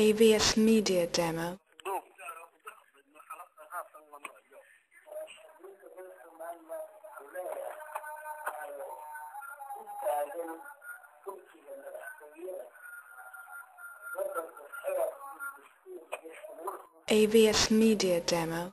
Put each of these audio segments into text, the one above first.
AVS Media Demo. AVS Media Demo.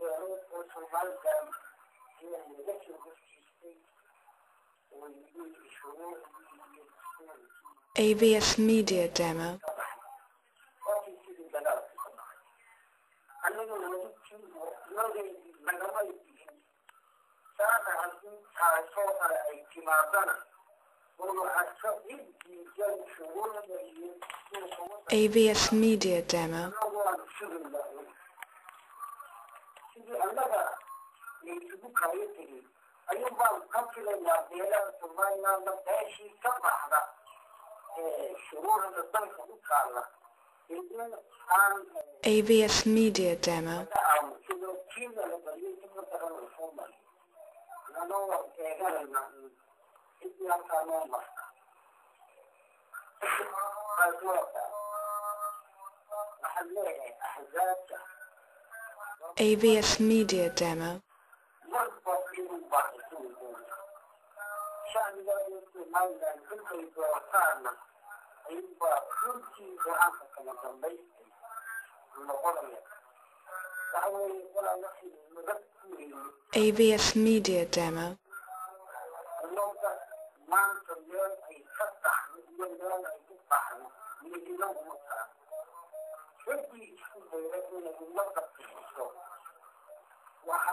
beelood oo somaliland ayaa laga soo horjeestay oo yidhi shuruucdii iyo dastuurkii AVS Media Demo. Sidii annaga laysugu kaayo tegay ayuun baan ka filayaa beelaha somalilandna beeshii ka baxda shuruucda dalka u taalla AVS Media Demo. aamusido AVS Media Demo. AVS Media Demo. looga maanta